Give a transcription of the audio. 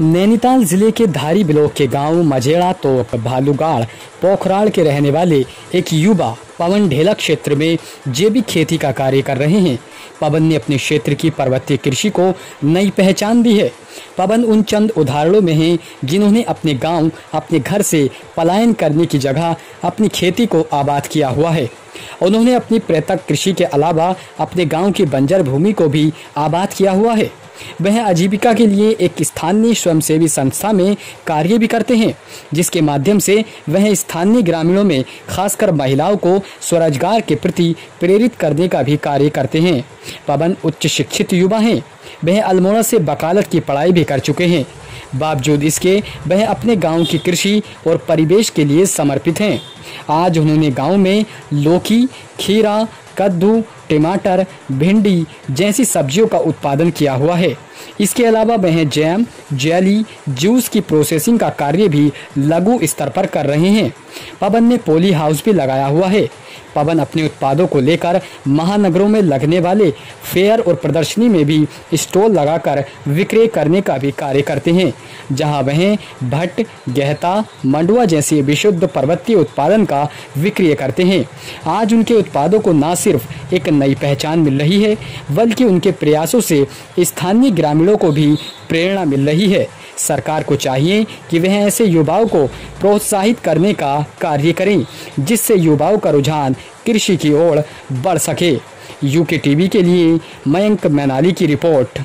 नैनीताल ज़िले के धारी ब्लॉक के गाँव मझेड़ा तोक भालूगाड़ पोखराड़ के रहने वाले एक युवा पवन ढेला क्षेत्र में जैविक खेती का कार्य कर रहे हैं। पवन ने अपने क्षेत्र की पर्वतीय कृषि को नई पहचान दी है। पवन उन चंद उदाहरणों में हैं जिन्होंने अपने गाँव, अपने घर से पलायन करने की जगह अपनी खेती को आबाद किया हुआ है। उन्होंने अपनी प्रतक कृषि के अलावा अपने गाँव की बंजर भूमि को भी आबाद किया हुआ है। वह आजीविका के लिए एक स्थानीय स्वयंसेवी संस्था में कार्य भी करते हैं, जिसके माध्यम से वह स्थानीय ग्रामीणों में खासकर महिलाओं को स्वरोजगार के प्रति प्रेरित करने का भी कार्य करते हैं। पवन उच्च शिक्षित युवा हैं। वह अल्मोड़ा से वकालत की पढ़ाई भी कर चुके हैं। बावजूद इसके, वह अपने गाँव की कृषि और परिवेश के लिए समर्पित हैं। आज उन्होंने गाँव में लौकी, खीरा, कद्दू, टमाटर, भिंडी जैसी सब्जियों का उत्पादन किया हुआ है। इसके अलावा वह जैम, जेली, जूस की प्रोसेसिंग का कार्य भी लघु स्तर पर कर रहे हैं। पवन ने पोली हाउस भी लगाया हुआ है। पवन अपने उत्पादों को लेकर महानगरों में लगने वाले फेयर और प्रदर्शनी में भी स्टॉल लगाकर विक्रय करने का भी कार्य करते हैं, जहाँ वह भट्ट, गहता, मंडुआ जैसे विशुद्ध पर्वतीय उत्पादन का विक्रय करते हैं। आज उनके उत्पादों को न सिर्फ़ एक नई पहचान मिल रही है, बल्कि उनके प्रयासों से स्थानीय ग्रामीणों को भी प्रेरणा मिल रही है। सरकार को चाहिए कि वह ऐसे युवाओं को प्रोत्साहित करने का कार्य करें, जिससे युवाओं का रुझान कृषि की ओर बढ़ सके। यूके टीवी के लिए मयंक मैनाली की रिपोर्ट।